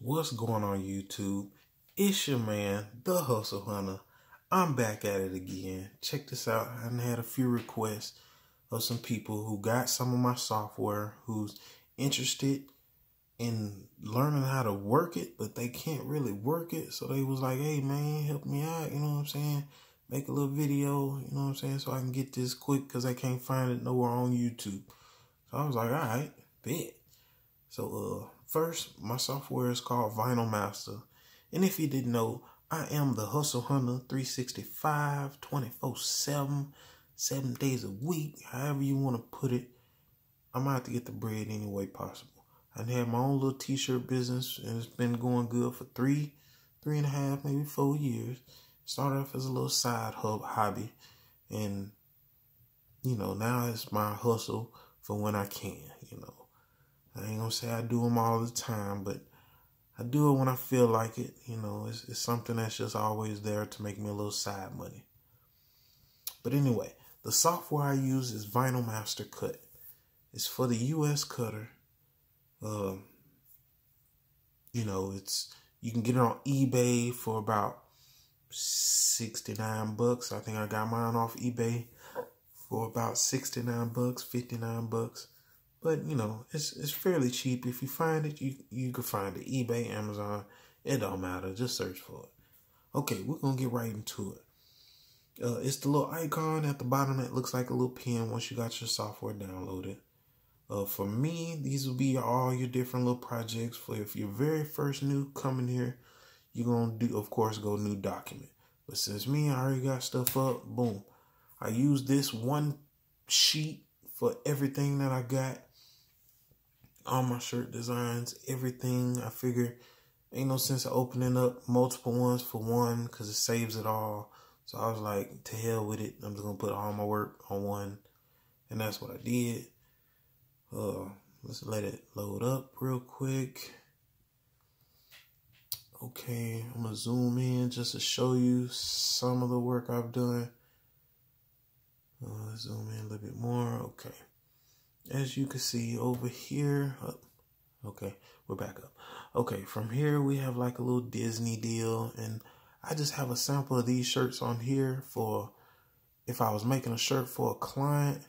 What's going on YouTube? It's your man, the Hustle Hunter. I'm back at it again. Check this out. I had a few requests of some people who got some of my software who's interested in learning how to work it, but they can't really work it. So they was like, hey man, help me out, you know what I'm saying? Make a little video, you know what I'm saying, so I can get this quick because I can't find it nowhere on YouTube. So I was like, all right, bet. So uh First, my software is called Vinyl Master. And if you didn't know, I am the Hustle Hunter 365, 24 7, seven days a week, however you want to put it. I'm out to get the bread any way possible. I had my own little t shirt business and it's been going good for three, three and a half, maybe four years. Started off as a little side hub hobby. And, you know, now it's my hustle for when I can, you know. I ain't gonna say I do them all the time, but I do it when I feel like it. You know, it's, it's something that's just always there to make me a little side money. But anyway, the software I use is Vinyl Master Cut. It's for the US cutter. Um, you know, it's you can get it on eBay for about 69 bucks. I think I got mine off eBay for about 69 bucks, 59 bucks. But you know, it's it's fairly cheap. If you find it, you you can find it. eBay, Amazon, it don't matter. Just search for it. Okay, we're gonna get right into it. Uh, it's the little icon at the bottom that looks like a little pen once you got your software downloaded. Uh, for me, these will be all your different little projects. For if you're very first new coming here, you're gonna do, of course, go new document. But since me, I already got stuff up. Boom, I use this one sheet for everything that I got all my shirt designs, everything. I figure ain't no sense of opening up multiple ones for one because it saves it all. So I was like, to hell with it. I'm just gonna put all my work on one, and that's what I did. Uh, let's let it load up real quick. Okay, I'm gonna zoom in just to show you some of the work I've done. Uh, zoom in a little bit more. Okay as you can see over here, okay, we're back up. Okay, from here we have like a little Disney deal, and I just have a sample of these shirts on here for if I was making a shirt for a client,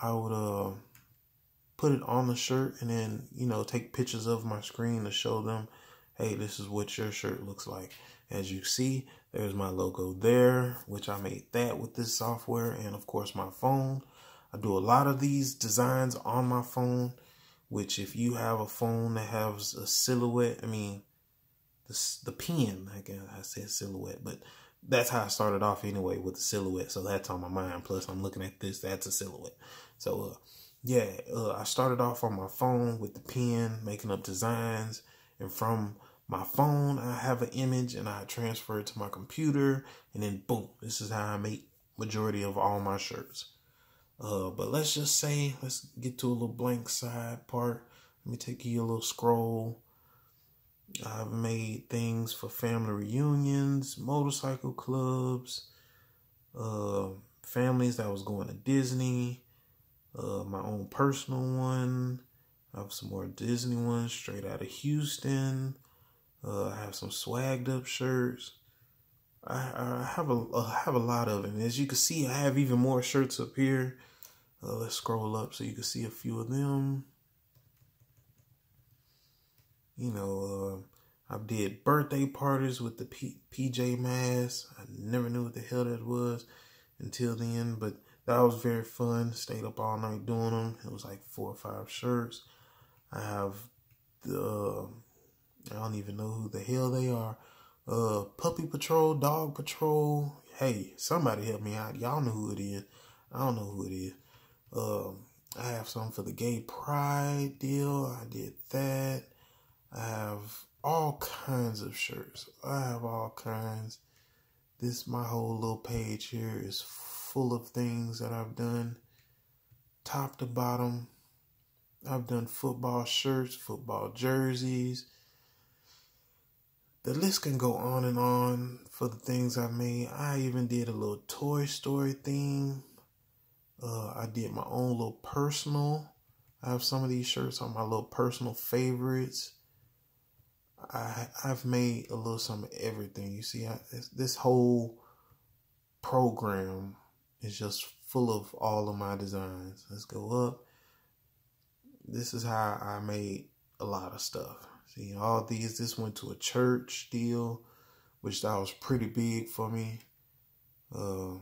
I would uh put it on the shirt and then you know take pictures of my screen to show them, hey, this is what your shirt looks like. As you see, there's my logo there, which I made that with this software, and of course my phone. I do a lot of these designs on my phone, which if you have a phone that has a silhouette, I mean, the, the pen, I guess I said silhouette, but that's how I started off anyway with the silhouette. So that's on my mind. Plus, I'm looking at this, that's a silhouette. So, uh, yeah, uh, I started off on my phone with the pen, making up designs. And from my phone, I have an image and I transfer it to my computer. And then, boom, this is how I make majority of all my shirts. Uh, but let's just say, let's get to a little blank side part. Let me take you a little scroll. I've made things for family reunions, motorcycle clubs, uh, families that was going to Disney, uh, my own personal one. I have some more Disney ones straight out of Houston. Uh, I have some swagged up shirts. I, I have a I have a lot of them. As you can see, I have even more shirts up here. Uh, let's scroll up so you can see a few of them. You know, uh, I did birthday parties with the P- PJ Masks. I never knew what the hell that was until then, but that was very fun. Stayed up all night doing them. It was like four or five shirts. I have the I don't even know who the hell they are uh puppy patrol dog patrol. Hey somebody help me out. Y'all know who it is. I don't know who it is. Um i have some for the gay pride deal. I did that. I have all kinds of shirts. I have all kinds. This my whole little page here is full of things that i've done. Top to bottom i've done football shirts football jerseys the list can go on and on for the things I made. I even did a little Toy Story theme. Uh, I did my own little personal. I have some of these shirts on my little personal favorites. I I've made a little some of everything. You see, I, this whole program is just full of all of my designs. Let's go up. This is how I made a lot of stuff. See, all these. This went to a church deal, which that was pretty big for me. Uh,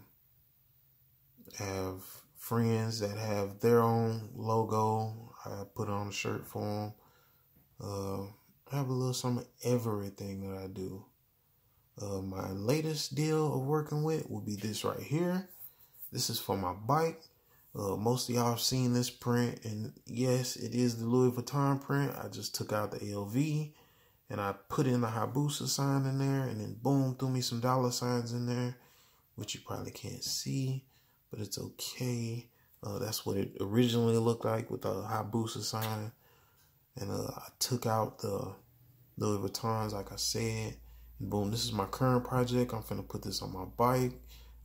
have friends that have their own logo. I put on a shirt for them. Uh, I have a little some of everything that I do. Uh, my latest deal of working with will be this right here. This is for my bike. Uh, most of y'all have seen this print, and yes, it is the Louis Vuitton print. I just took out the LV and I put in the Hayabusa sign in there, and then boom, threw me some dollar signs in there, which you probably can't see, but it's okay. Uh, that's what it originally looked like with the Hayabusa sign. And uh, I took out the Louis Vuittons, like I said. And boom, this is my current project. I'm gonna put this on my bike.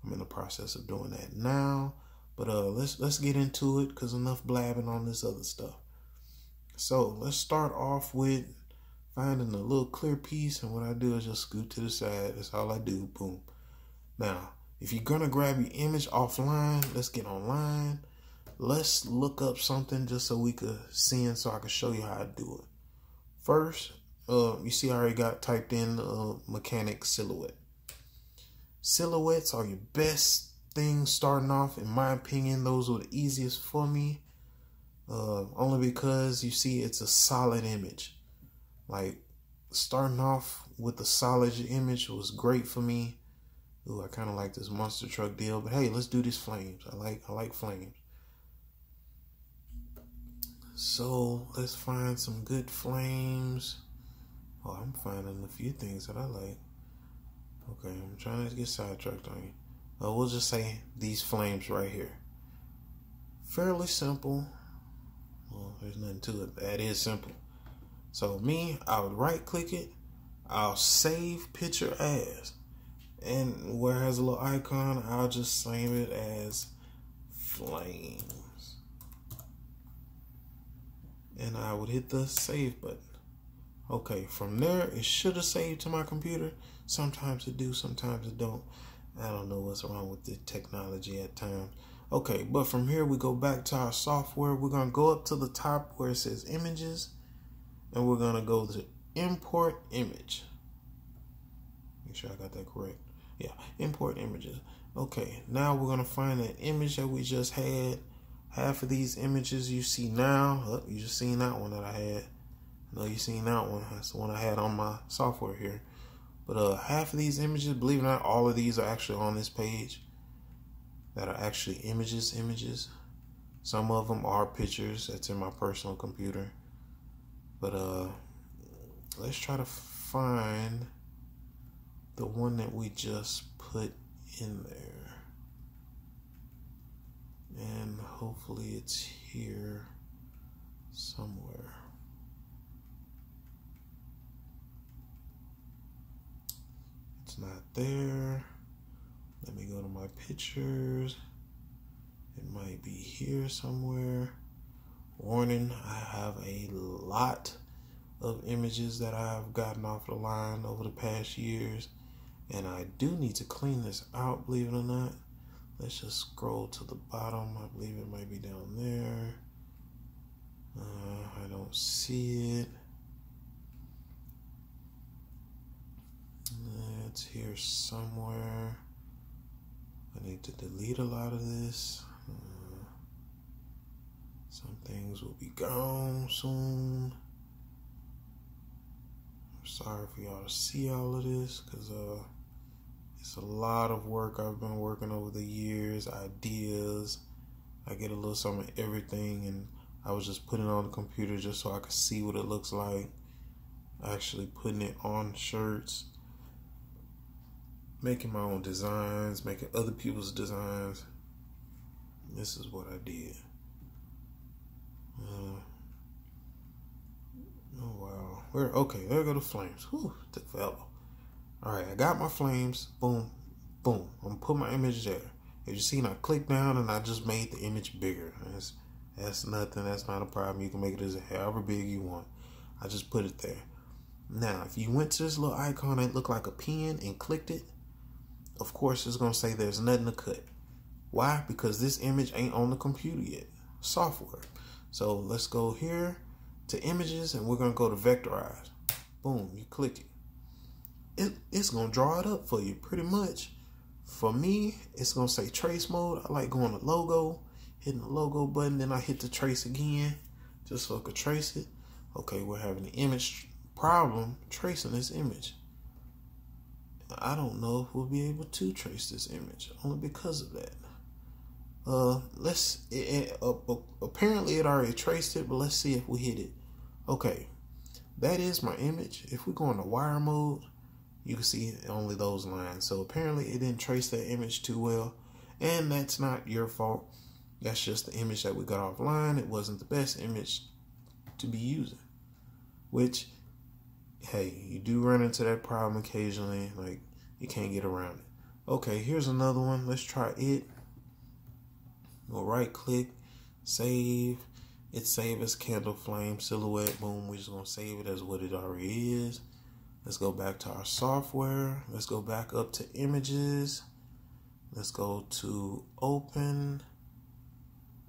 I'm in the process of doing that now. But uh, let's let's get into it because enough blabbing on this other stuff. So let's start off with finding a little clear piece, and what I do is just scoot to the side. That's all I do. Boom. Now, if you're gonna grab your image offline, let's get online. Let's look up something just so we could see and so I can show you how to do it. First, uh, you see I already got typed in uh, mechanic silhouette. Silhouettes are your best things starting off. In my opinion, those were the easiest for me. Uh, only because you see it's a solid image. Like starting off with a solid image was great for me. Ooh, I kind of like this monster truck deal, but hey, let's do these flames. I like I like flames. So let's find some good flames. Oh, I'm finding a few things that I like. Okay, I'm trying to get sidetracked on you. We'll just say these flames right here. Fairly simple. Well, there's nothing to it. That is simple. So me, I would right click it. I'll save picture as. And where it has a little icon, I'll just save it as flames. And I would hit the save button. Okay, from there, it should have saved to my computer. Sometimes it do, sometimes it don't. I don't know what's wrong with the technology at times. Okay, but from here we go back to our software. We're going to go up to the top where it says images. And we're going to go to import image. Make sure I got that correct. Yeah, import images. Okay, now we're going to find that image that we just had. Half of these images you see now. Oh, you just seen that one that I had. Know you seen that one. That's the one I had on my software here. But uh, half of these images, believe it or not, all of these are actually on this page that are actually images, images. Some of them are pictures that's in my personal computer. But uh, let's try to find the one that we just put in there. And hopefully it's here somewhere. not there. Let me go to my pictures. It might be here somewhere. Warning, I have a lot of images that I've gotten off the line over the past years. And I do need to clean this out, believe it or not. Let's just scroll to the bottom. I believe it might be down there. Uh, I don't see it. It's here somewhere. I need to delete a lot of this. Uh, some things will be gone soon. I'm sorry for y'all to see all of this because uh, it's a lot of work I've been working over the years, ideas. I get a little some of everything, and I was just putting it on the computer just so I could see what it looks like. Actually, putting it on shirts making my own designs, making other people's designs. This is what I did. Uh, oh wow. Where okay, there go the flames. Whew, took forever. Alright, I got my flames. Boom, boom. I'm gonna put my image there. As you seen, I clicked down and I just made the image bigger. That's that's nothing. That's not a problem. You can make it as however big you want. I just put it there. Now, if you went to this little icon that looked like a pen and clicked it, of course it's gonna say there's nothing to cut. Why? Because this image ain't on the computer yet. Software. So let's go here to images and we're gonna go to vectorize. Boom, you click it. it it's gonna draw it up for you pretty much. For me, it's gonna say trace mode. I like going to logo, hitting the logo button, then I hit the trace again, just so I could trace it. Okay, we're having an image problem tracing this image. I don't know if we'll be able to trace this image only because of that. Uh, let's. It, it, uh, apparently, it already traced it, but let's see if we hit it. Okay, that is my image. If we go into wire mode, you can see only those lines. So apparently, it didn't trace that image too well, and that's not your fault. That's just the image that we got offline. It wasn't the best image to be using, which hey, you do run into that problem occasionally. Like you can't get around it. Okay, here's another one. Let's try it. Go right click, save. It save as candle flame silhouette. Boom. We're just gonna save it as what it already is. Let's go back to our software. Let's go back up to images. Let's go to open.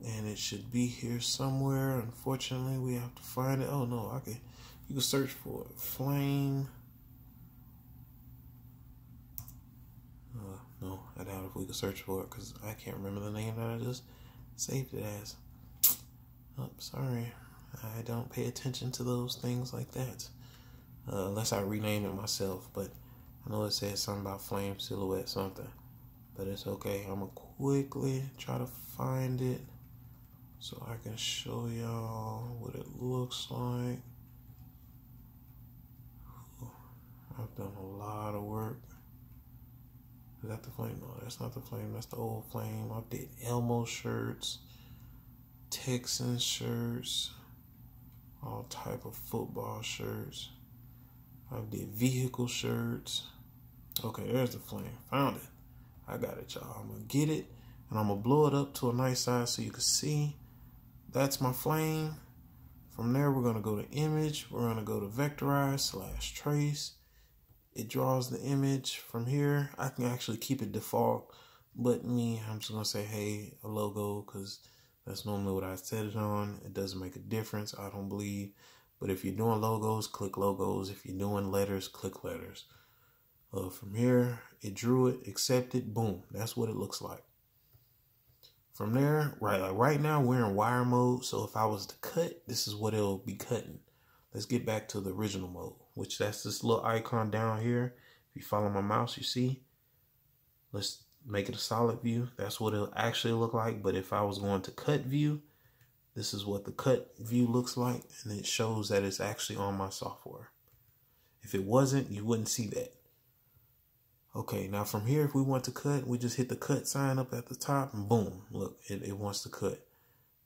And it should be here somewhere. Unfortunately, we have to find it. Oh no, I you can search for it. Flame. Uh, no, I doubt if we can search for it because I can't remember the name that I just saved it as. Oh, sorry. I don't pay attention to those things like that. Uh, unless I rename it myself. But I know it says something about flame silhouette something. But it's okay. I'm going to quickly try to find it so I can show y'all what it looks like. I've done a lot of work. Is that the flame? No, that's not the flame. That's the old flame. I did Elmo shirts, Texan shirts, all type of football shirts. I did vehicle shirts. Okay, there's the flame. Found it. I got it, y'all. I'm gonna get it and I'm gonna blow it up to a nice size so you can see. That's my flame. From there, we're gonna go to image. We're gonna go to vectorize slash trace it draws the image from here. I can actually keep it default, but me, I'm just gonna say, hey, a logo, because that's normally what I set it on. It doesn't make a difference, I don't believe. But if you're doing logos, click logos. If you're doing letters, click letters. Uh, from here, it drew it, accepted, boom. That's what it looks like. From there, right, like right now, we're in wire mode. So if I was to cut, this is what it'll be cutting. Let's get back to the original mode which that's this little icon down here. If you follow my mouse, you see. Let's make it a solid view. That's what it'll actually look like. But if I was going to cut view, this is what the cut view looks like. And it shows that it's actually on my software. If it wasn't, you wouldn't see that. Okay, now from here, if we want to cut, we just hit the cut sign up at the top and boom, look, it, it wants to cut.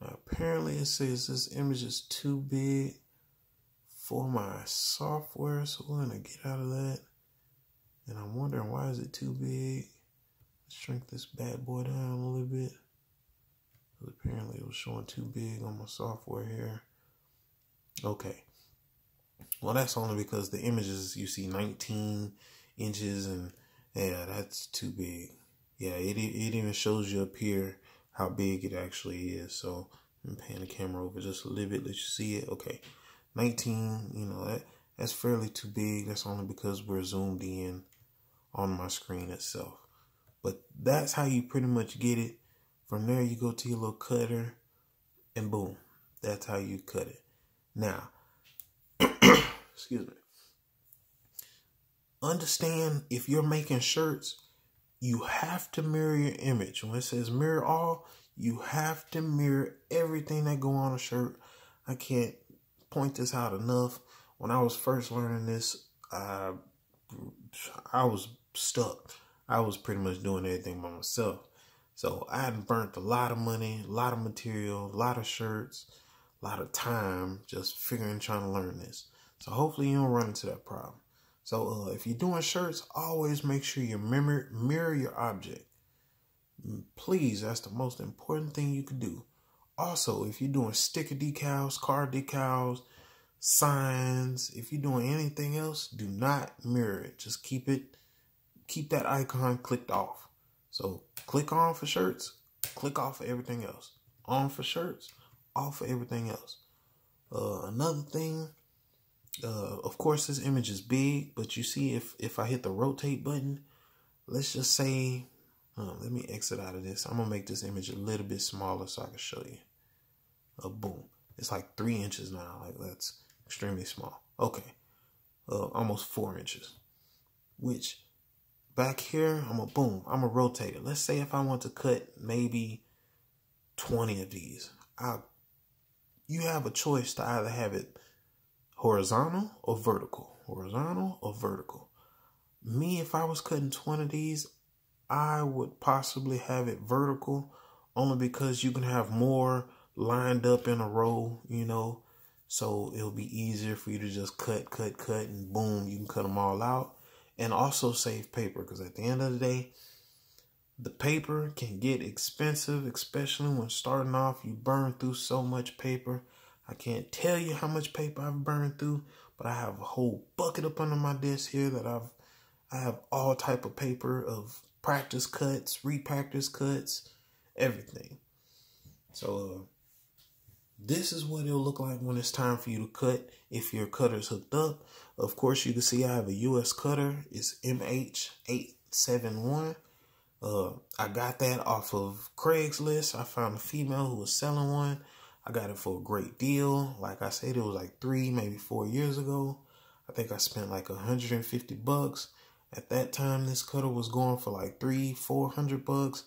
Now, apparently it says this image is too big for my software. So we're gonna get out of that. And I'm wondering why is it too big? Let's shrink this bad boy down a little bit. Apparently it was showing too big on my software here. Okay. Well, that's only because the images you see 19 inches and yeah, that's too big. Yeah, it, it even shows you up here how big it actually is. So I'm pan the camera over just a little bit, let you see it. Okay. 19, you know, that, that's fairly too big. That's only because we're zoomed in on my screen itself. But that's how you pretty much get it. From there, you go to your little cutter and boom, that's how you cut it. Now, excuse me. Understand if you're making shirts, you have to mirror your image. When it says mirror all, you have to mirror everything that go on a shirt. I can't point this out enough. When I was first learning this, I, I was stuck. I was pretty much doing everything by myself. So I had burnt a lot of money, a lot of material, a lot of shirts, a lot of time just figuring, trying to learn this. So hopefully you don't run into that problem. So uh, if you're doing shirts, always make sure you mirror, mirror your object. Please, that's the most important thing you can do. Also, if you're doing sticker decals, car decals, signs, if you're doing anything else, do not mirror it. Just keep it, keep that icon clicked off. So click on for shirts, click off for everything else. On for shirts, off for everything else. Uh, another thing, uh, of course, this image is big, but you see if, if I hit the rotate button, let's just say, uh, let me exit out of this. I'm going to make this image a little bit smaller so I can show you. A boom. It's like three inches now. Like that's extremely small. Okay. Uh, almost four inches. Which back here, I'm a boom. I'm a rotate it. Let's say if I want to cut maybe 20 of these. I you have a choice to either have it horizontal or vertical. Horizontal or vertical. Me, if I was cutting 20 of these, I would possibly have it vertical only because you can have more lined up in a row, you know. So it'll be easier for you to just cut, cut, cut, and boom, you can cut them all out. And also save paper because at the end of the day, the paper can get expensive, especially when starting off. You burn through so much paper. I can't tell you how much paper I've burned through, but I have a whole bucket up under my desk here that I've I have all type of paper of practice cuts, repractice cuts, everything. So uh, this is what it'll look like when it's time for you to cut if your cutter's hooked up. Of course, you can see I have a US cutter. It's MH871. Uh, I got that off of Craigslist. I found a female who was selling one. I got it for a great deal. Like I said, it was like three, maybe four years ago. I think I spent like 150 bucks. At that time, this cutter was going for like three, four hundred bucks.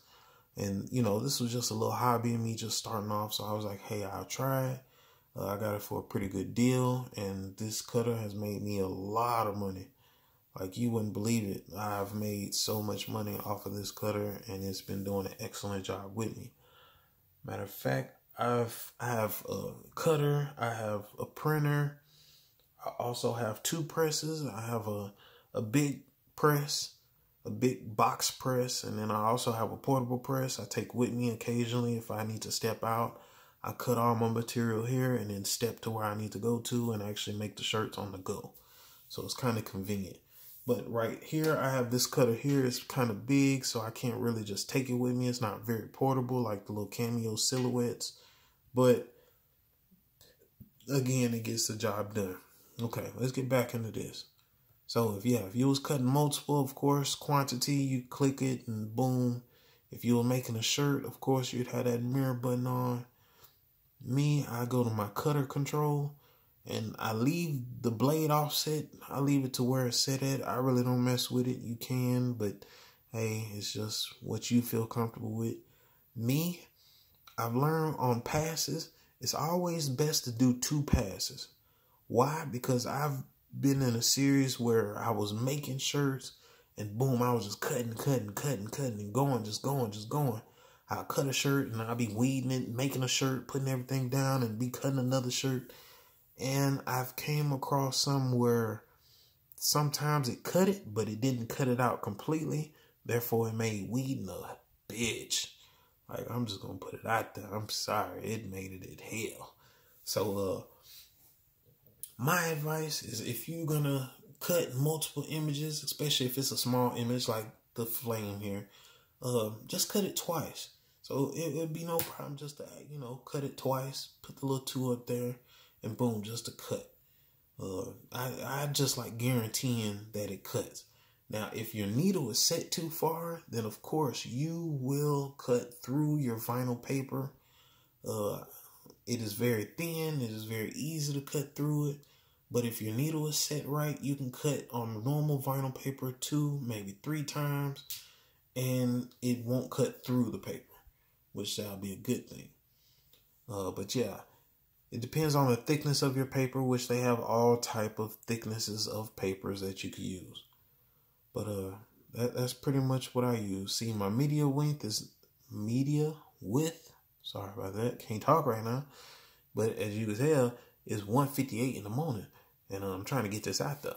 And, you know, this was just a little hobby of me just starting off. So I was like, hey, I'll try it. Uh, I got it for a pretty good deal. And this cutter has made me a lot of money. Like you wouldn't believe it. I've made so much money off of this cutter and it's been doing an excellent job with me. Matter of fact, I've I have a cutter, I have a printer, I also have two presses. I have a a big press a big box press, and then I also have a portable press I take with me occasionally if I need to step out. I cut all my material here and then step to where I need to go to and actually make the shirts on the go. So it's kind of convenient. But right here, I have this cutter here. It's kind of big, so I can't really just take it with me. It's not very portable like the little cameo silhouettes. But again, it gets the job done. Okay, let's get back into this. So if yeah, if you was cutting multiple, of course, quantity, you click it and boom. If you were making a shirt, of course, you'd have that mirror button on. Me, I go to my cutter control and I leave the blade offset. I leave it to where it's set at. I really don't mess with it. You can, but hey, it's just what you feel comfortable with. Me, I've learned on passes, it's always best to do two passes. Why? Because I've been in a series where I was making shirts and boom, I was just cutting, cutting, cutting, cutting, and going, just going, just going. I'll cut a shirt and I'll be weeding it, making a shirt, putting everything down, and be cutting another shirt. And I've came across some where sometimes it cut it, but it didn't cut it out completely. Therefore, it made weeding a bitch. Like I'm just gonna put it out there. I'm sorry, it made it at hell. So uh my advice is if you're gonna cut multiple images, especially if it's a small image like the flame here, uh, just cut it twice. So it would be no problem just to you know cut it twice, put the little two up there, and boom, just a cut. Uh, I I just like guaranteeing that it cuts. Now, if your needle is set too far, then of course you will cut through your vinyl paper. Uh, it is very thin. It is very easy to cut through it. But if your needle is set right, you can cut on normal vinyl paper two, maybe three times, and it won't cut through the paper, which shall be a good thing. Uh, but yeah, it depends on the thickness of your paper, which they have all type of thicknesses of papers that you could use. But uh, that, that's pretty much what I use. See, my media width is media width Sorry about that. Can't talk right now. But as you can tell, it's 158 in the morning. And uh, I'm trying to get this out there.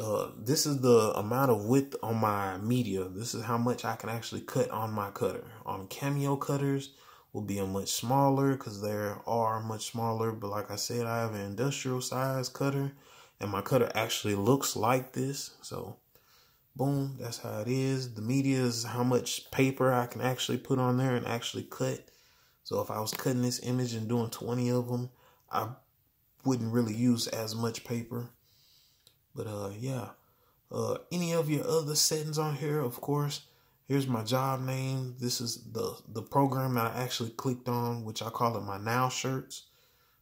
Uh, this is the amount of width on my media. This is how much I can actually cut on my cutter. On cameo cutters, will be a much smaller because there are much smaller. But like I said, I have an industrial size cutter and my cutter actually looks like this. So boom, that's how it is. The media is how much paper I can actually put on there and actually cut. So if I was cutting this image and doing 20 of them, I wouldn't really use as much paper. But uh yeah. Uh any of your other settings on here, of course, here's my job name. This is the the program that I actually clicked on, which I call it my now shirts.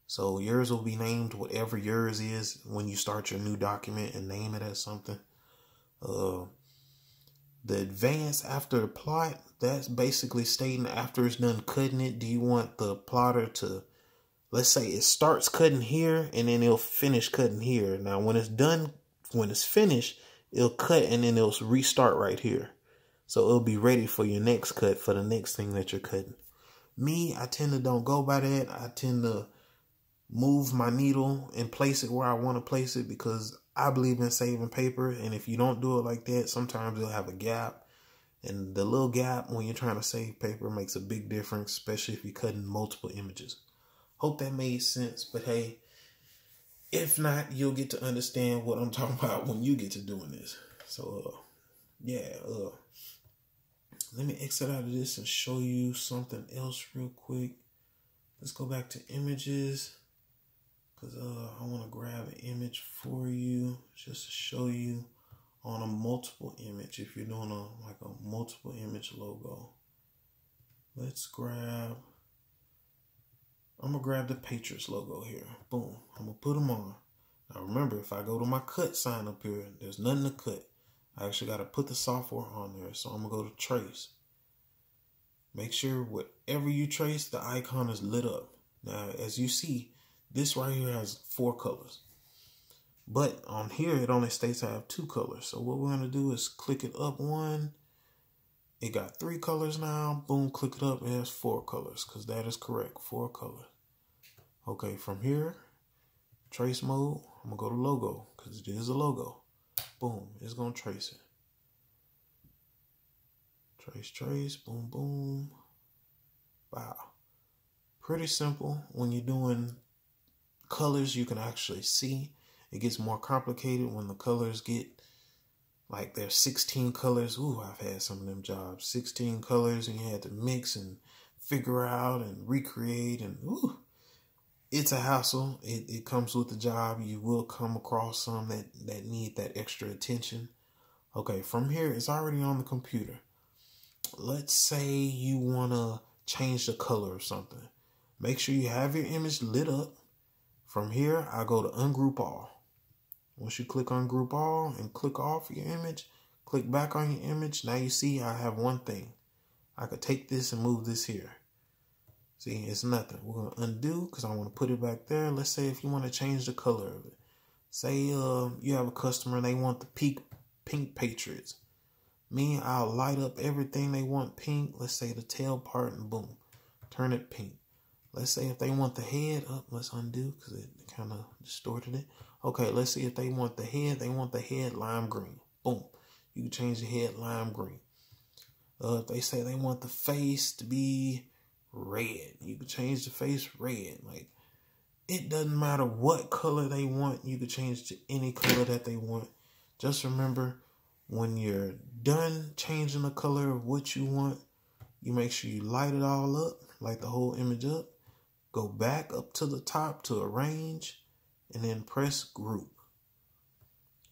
So yours will be named whatever yours is when you start your new document and name it as something. Uh, the advance after the plot, that's basically stating after it's done cutting it, do you want the plotter to, let's say it starts cutting here and then it'll finish cutting here. Now when it's done, when it's finished, it'll cut and then it'll restart right here. So it'll be ready for your next cut for the next thing that you're cutting. Me, I tend to don't go by that. I tend to move my needle and place it where I want to place it because I believe in saving paper. And if you don't do it like that, sometimes you'll have a gap. And the little gap when you're trying to save paper makes a big difference, especially if you're cutting multiple images. Hope that made sense. But hey, if not, you'll get to understand what I'm talking about when you get to doing this. So, uh, yeah, uh, let me exit out of this and show you something else real quick. Let's go back to images because uh, I want to grab an image for you just to show you on a multiple image if you're doing a like a multiple image logo. Let's grab. I'm gonna grab the Patriots logo here. Boom. I'm gonna put them on. Now remember, if I go to my cut sign up here, there's nothing to cut. I actually got to put the software on there. So I'm gonna go to trace. Make sure whatever you trace, the icon is lit up. Now, as you see, this right here has four colors. But on here, it only states I have two colors. So what we're going to do is click it up one. It got three colors now. Boom, click it up. It has four colors because that is correct. Four colors. Okay, from here, trace mode, I'm going to go to logo because it is a logo. Boom, it's going to trace it. Trace, trace, boom, boom. Wow. Pretty simple when you're doing colors you can actually see. It gets more complicated when the colors get like there's 16 colors. Ooh, I've had some of them jobs. 16 colors and you had to mix and figure out and recreate and ooh, it's a hassle. It, it comes with the job. You will come across some that, that need that extra attention. Okay, from here, it's already on the computer. Let's say you want to change the color of something. Make sure you have your image lit up from here, I go to ungroup all. Once you click on group all and click off your image, click back on your image. Now you see I have one thing. I could take this and move this here. See, it's nothing. We're going to undo because I want to put it back there. Let's say if you want to change the color of it. Say uh, you have a customer and they want the pink, pink Patriots. Me, I'll light up everything they want pink. Let's say the tail part and boom, turn it pink. Let's say if they want the head up, let's undo because it kind of distorted it. Okay, let's see if they want the head. They want the head lime green. Boom. You can change the head lime green. Uh, if they say they want the face to be red, you can change the face red. Like, it doesn't matter what color they want. You can change to any color that they want. Just remember, when you're done changing the color of what you want, you make sure you light it all up, light the whole image up Go back up to the top to arrange and then press group.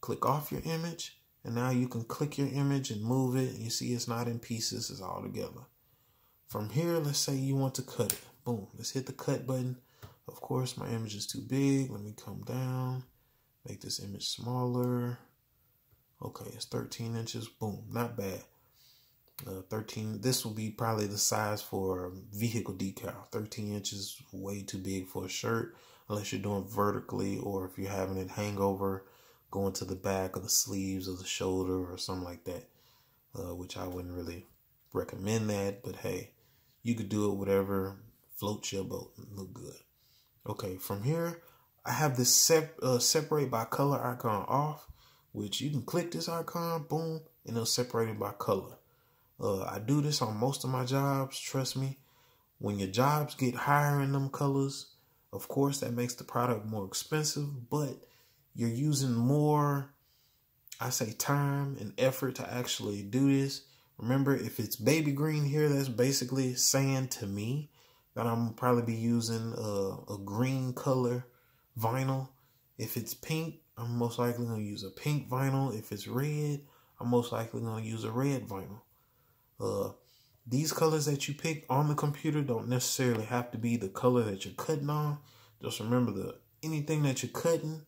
Click off your image and now you can click your image and move it. You see it's not in pieces, it's all together. From here, let's say you want to cut it. Boom, let's hit the cut button. Of course, my image is too big. Let me come down, make this image smaller. Okay, it's 13 inches. Boom, not bad. Uh, 13 this will be probably the size for vehicle decal. 13 inches way too big for a shirt unless you're doing vertically or if you're having it hang over going to the back of the sleeves of the shoulder or something like that uh, which i wouldn't really recommend that but hey you could do it whatever floats your boat look good. Okay from here i have this sep- uh, separate by color icon off which you can click this icon boom and it'll separate it by color uh, I do this on most of my jobs. Trust me. When your jobs get higher in them colors, of course, that makes the product more expensive, but you're using more, I say, time and effort to actually do this. Remember, if it's baby green here, that's basically saying to me that I'm probably be using a, a green color vinyl. If it's pink, I'm most likely going to use a pink vinyl. If it's red, I'm most likely going to use a red vinyl. Uh, these colors that you pick on the computer don't necessarily have to be the color that you're cutting on. Just remember that anything that you're cutting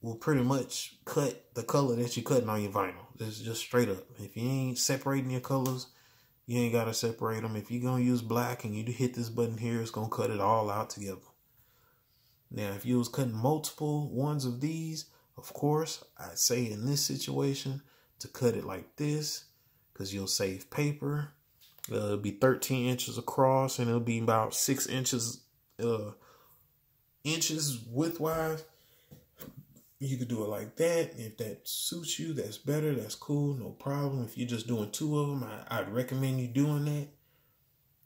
will pretty much cut the color that you're cutting on your vinyl. It's just straight up. If you ain't separating your colors, you ain't got to separate them. If you're going to use black and you hit this button here, it's going to cut it all out together. Now, if you was cutting multiple ones of these, of course, I'd say in this situation to cut it like this because you'll save paper. Uh, it'll be 13 inches across and it'll be about six inches uh, inches widthwise. You could do it like that. If that suits you, that's better. That's cool. No problem. If you're just doing two of them, I, I'd recommend you doing that.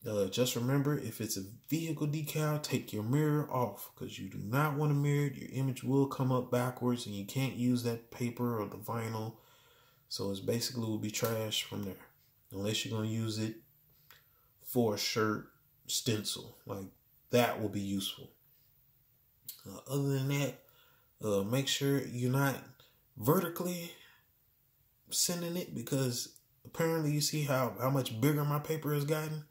Uh, just remember, if it's a vehicle decal, take your mirror off because you do not want to mirror. Your image will come up backwards and you can't use that paper or the vinyl. So it's basically will be trash from there. Unless you're going to use it for a shirt stencil. Like that will be useful. Uh, other than that, uh, make sure you're not vertically sending it because apparently you see how, how much bigger my paper has gotten.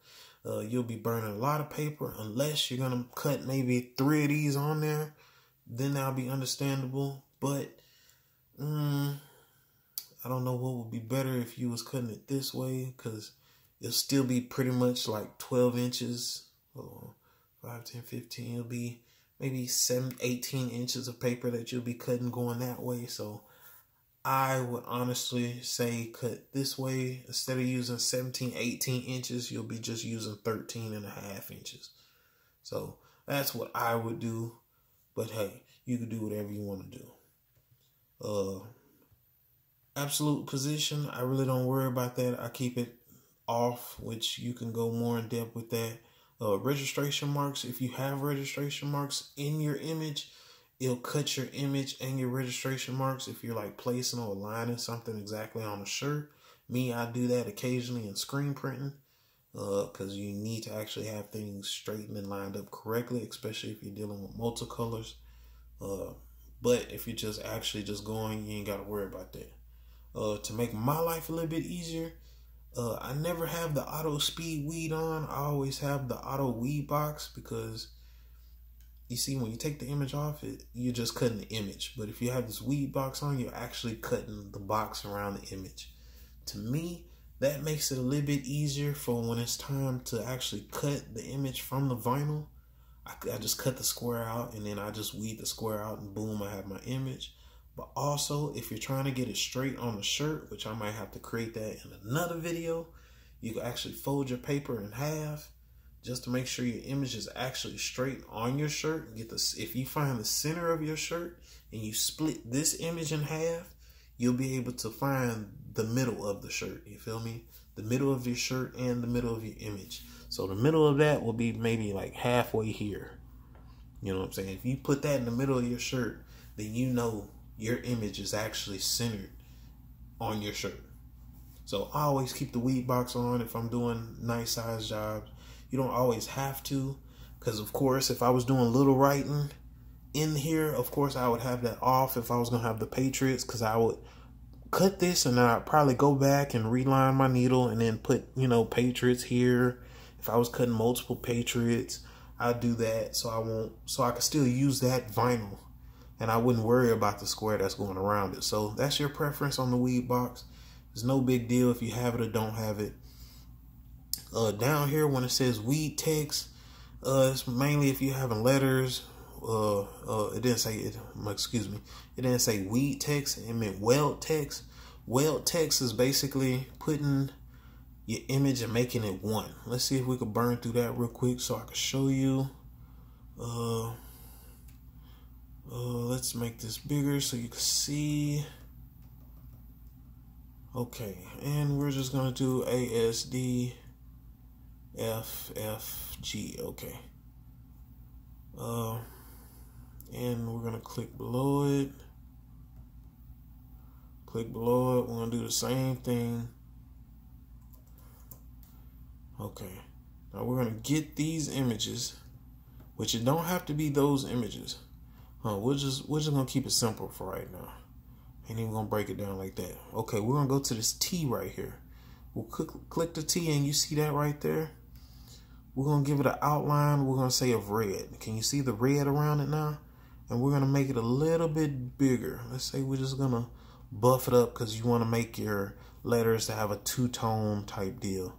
Uh, you'll be burning a lot of paper unless you're gonna cut maybe three of these on there. Then that'll be understandable. But um, I don't know what would be better if you was cutting it this way because it'll still be pretty much like 12 inches or 5, 10, 15. It'll be maybe 7, 18 inches of paper that you'll be cutting going that way. So I would honestly say cut this way. Instead of using 17, 18 inches, you'll be just using 13 and a half inches. So that's what I would do. But hey, you can do whatever you want to do. Uh, absolute position, I really don't worry about that. I keep it off, which you can go more in depth with that. Uh, registration marks, if you have registration marks in your image, it'll cut your image and your registration marks if you're like placing or aligning something exactly on a shirt. Me, I do that occasionally in screen printing because uh, you need to actually have things straightened and lined up correctly, especially if you're dealing with multicolors. Uh, but if you're just actually just going, you ain't got to worry about that. Uh, to make my life a little bit easier, uh, I never have the auto speed weed on. I always have the auto weed box because you see when you take the image off it you're just cutting the image. But if you have this weed box on you're actually cutting the box around the image. To me that makes it a little bit easier for when it's time to actually cut the image from the vinyl. I, I just cut the square out and then I just weed the square out and boom I have my image but also if you're trying to get it straight on the shirt which I might have to create that in another video you can actually fold your paper in half just to make sure your image is actually straight on your shirt. Get the if you find the center of your shirt and you split this image in half, you'll be able to find the middle of the shirt. You feel me? The middle of your shirt and the middle of your image. So the middle of that will be maybe like halfway here. You know what I'm saying? If you put that in the middle of your shirt, then you know your image is actually centered on your shirt. So I always keep the weed box on if I'm doing nice size jobs you don't always have to, because of course, if I was doing little writing in here, of course, I would have that off if I was gonna have the Patriots, because I would cut this and I'd probably go back and reline my needle and then put, you know, Patriots here. If I was cutting multiple Patriots, I'd do that so I won't, so I could still use that vinyl and I wouldn't worry about the square that's going around it. So that's your preference on the weed box. It's no big deal if you have it or don't have it. Uh, down here when it says weed text, uh, it's mainly if you're having letters. Uh, uh, it didn't say it. Excuse me. It didn't say weed text. It meant weld text. Weld text is basically putting your image and making it one. Let's see if we can burn through that real quick so I can show you. Uh, uh, let's make this bigger so you can see. Okay, and we're just gonna do ASD F F G. Okay. Uh, and we're gonna click below it. Click below it. We're gonna do the same thing. Okay. Now we're gonna get these images, which it don't have to be those images. Huh, we're just we're just gonna keep it simple for right now. Ain't even gonna break it down like that. Okay, we're gonna go to this T right here. We'll click click the T and you see that right there. We're gonna give it an outline. We're gonna say of red. Can you see the red around it now? And we're gonna make it a little bit bigger. Let's say we're just gonna buff it up because you want to make your letters to have a two-tone type deal.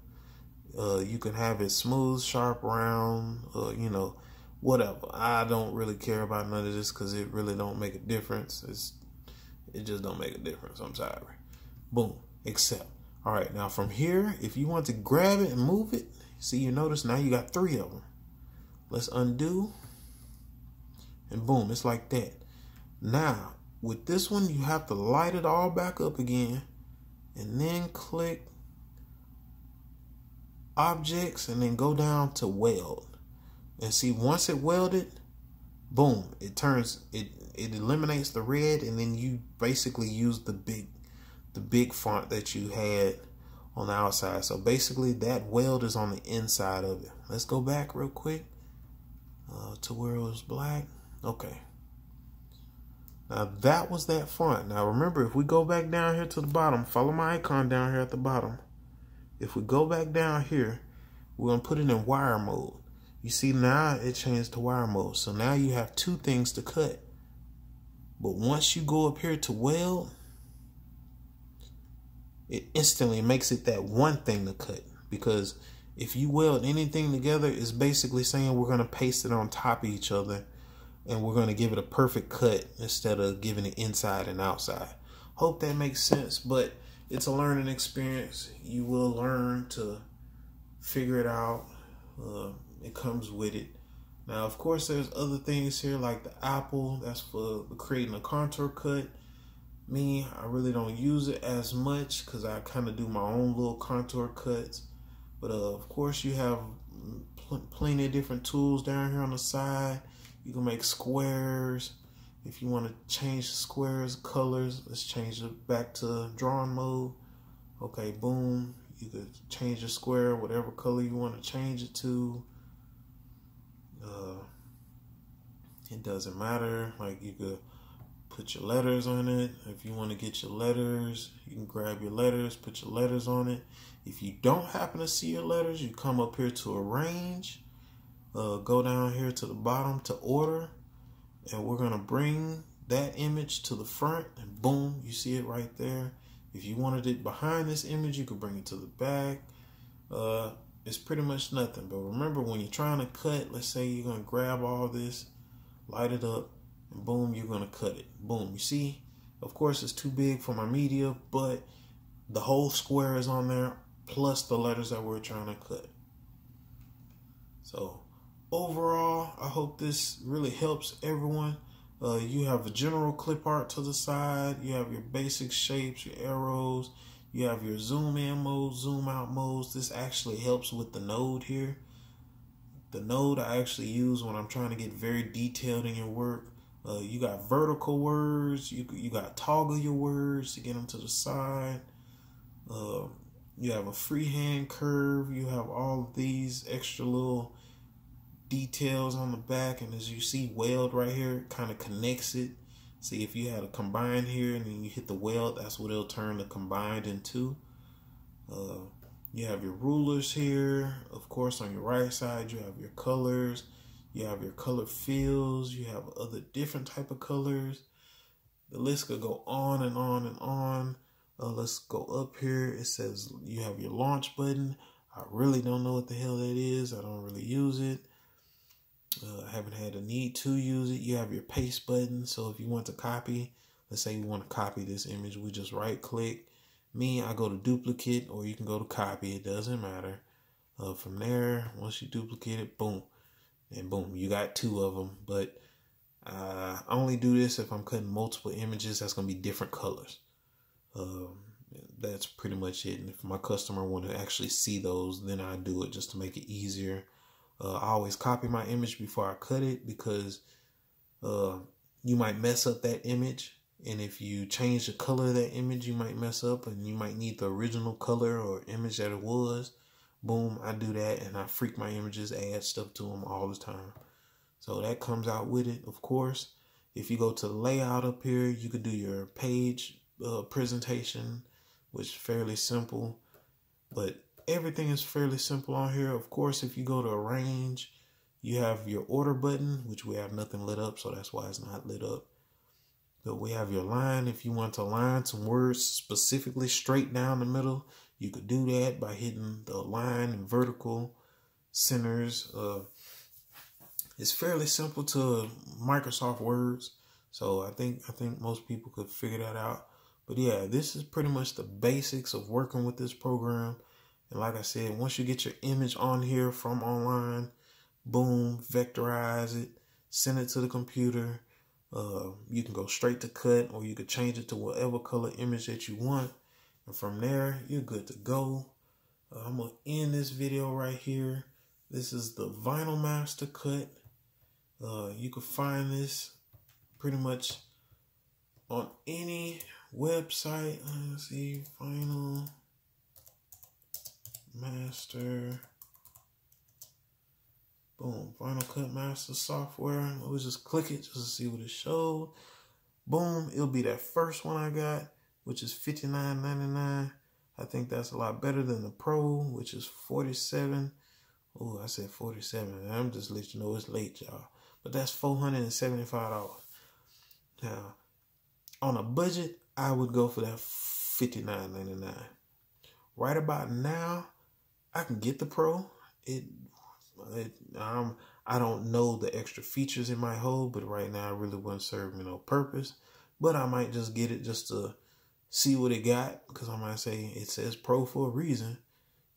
Uh, you can have it smooth, sharp, round, uh, you know, whatever. I don't really care about none of this because it really don't make a difference. It's it just don't make a difference. I'm sorry. Boom. Accept. All right. Now from here, if you want to grab it and move it, see you notice now you got three of them. Let's undo. And boom, it's like that. Now, with this one, you have to light it all back up again and then click objects and then go down to weld. And see, once it welded, boom, it turns, it, it eliminates the red and then you basically use the big, the big font that you had on the outside. So basically that weld is on the inside of it. Let's go back real quick uh, to where it was black. Okay. Now that was that font. Now remember, if we go back down here to the bottom, follow my icon down here at the bottom. If we go back down here, we're gonna put it in wire mode. You see now it changed to wire mode. So now you have two things to cut. But once you go up here to weld, it instantly makes it that one thing to cut. Because if you weld anything together, it's basically saying we're gonna paste it on top of each other and we're going to give it a perfect cut instead of giving it inside and outside. Hope that makes sense, but it's a learning experience. You will learn to figure it out. Uh, it comes with it. Now, of course, there's other things here like the apple. That's for creating a contour cut. Me, I really don't use it as much because I kind of do my own little contour cuts. But uh, of course, you have pl plenty of different tools down here on the side. You can make squares. If you want to change the squares colors, let's change it back to drawing mode. Okay, boom. You could change the square, whatever color you want to change it to. Uh, it doesn't matter. Like you could put your letters on it. If you want to get your letters, you can grab your letters, put your letters on it. If you don't happen to see your letters, you come up here to arrange uh, go down here to the bottom to order and we're going to bring that image to the front and boom you see it right there if you wanted it behind this image you could bring it to the back uh, it's pretty much nothing but remember when you're trying to cut let's say you're going to grab all this light it up and boom you're going to cut it boom you see of course it's too big for my media but the whole square is on there plus the letters that we're trying to cut so overall, I hope this really helps everyone. Uh, you have a general clip art to the side. You have your basic shapes, your arrows. You have your zoom in mode, zoom out modes. This actually helps with the node here. The node I actually use when I'm trying to get very detailed in your work. Uh, you got vertical words. You you got toggle your words to get them to the side. Uh, you have a freehand curve. You have all these extra little details on the back and as you see weld right here kind of connects it see if you had a combined here and then you hit the weld that's what it'll turn the combined into uh, you have your rulers here of course on your right side you have your colors you have your color fields. you have other different type of colors the list could go on and on and on uh, let's go up here it says you have your launch button I really don't know what the hell that is I don't really use it uh, I haven't had a need to use it. You have your paste button. So if you want to copy, let's say you want to copy this image, we just right click. Me, I go to duplicate or you can go to copy. It doesn't matter. Uh, from there, once you duplicate it, boom. And boom, you got two of them. But uh, I only do this if I'm cutting multiple images. That's going to be different colors. Um, that's pretty much it. And if my customer want to actually see those, then I do it just to make it easier. Uh, I always copy my image before I cut it because uh, you might mess up that image. And if you change the color of that image, you might mess up and you might need the original color or image that it was. Boom, I do that and I freak my images, add stuff to them all the time. So that comes out with it, of course. If you go to layout up here, you could do your page uh, presentation, which is fairly simple. But everything is fairly simple on here. Of course, if you go to arrange, you have your order button, which we have nothing lit up, so that's why it's not lit up. But we have your line. If you want to line some words specifically straight down the middle, you could do that by hitting the line and vertical centers. Uh, it's fairly simple to Microsoft Words, so I think I think most people could figure that out. But yeah, this is pretty much the basics of working with this program. And like I said, once you get your image on here from online, boom, vectorize it, send it to the computer. Uh, you can go straight to cut or you could change it to whatever color image that you want. And from there, you're good to go. Uh, I'm going to end this video right here. This is the Vinyl Master Cut. Uh, you can find this pretty much on any website. Let's see, Vinyl Master. Boom, Vinyl Cut Master software. Let's just click it just to see what it showed. Boom, it'll be that first one I got, which is $59.99. I think that's a lot better than the Pro, which is 47 Oh, I said 47 I'm just letting you know it's late, y'all but that's $475. Now, on a budget, I would go for that $59.99. Right about now, I can get the Pro. It, it um, I don't know the extra features it might hold, but right now it really wouldn't serve me no purpose. But I might just get it just to see what it got, because I might say it says Pro for a reason.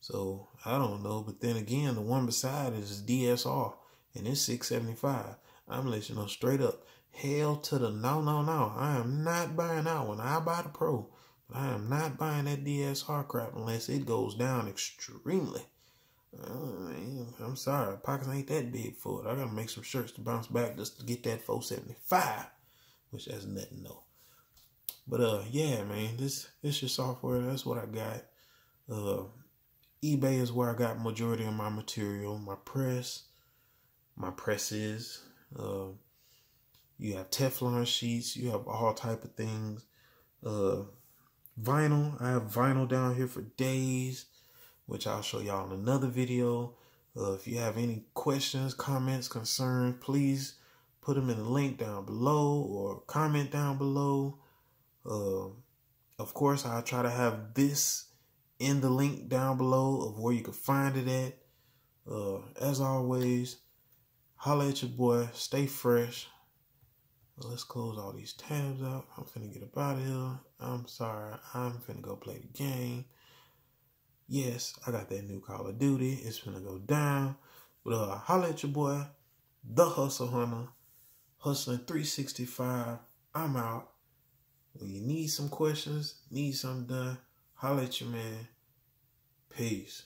So I don't know. But then again, the one beside is DSR and it's 675 I'm letting you know straight up. Hell to the no, no, no. I am not buying that one. I buy the Pro. But I am not buying that DSR crap unless it goes down extremely. Uh, I'm sorry, pockets ain't that big for it. I gotta make some shirts to bounce back just to get that 475, which has nothing no. But uh, yeah, man, this this your software. That's what I got. Uh, eBay is where I got majority of my material. My press, my presses. Uh, you have Teflon sheets. You have all type of things. Uh, vinyl. I have vinyl down here for days, which I'll show y'all in another video. Uh, if you have any questions, comments, concerns, please put them in the link down below or comment down below. Uh, of course, I'll try to have this in the link down below of where you can find it at. Uh, as always, Holla at your boy. Stay fresh. let's close all these tabs out. I'm finna get up out of here. I'm sorry. I'm finna go play the game. Yes, I got that new Call of Duty. It's gonna go down. But uh, holla at your boy, the Hustle Hunter, Hustling 365. I'm out. When you need some questions, need something done, holla at your man. Peace.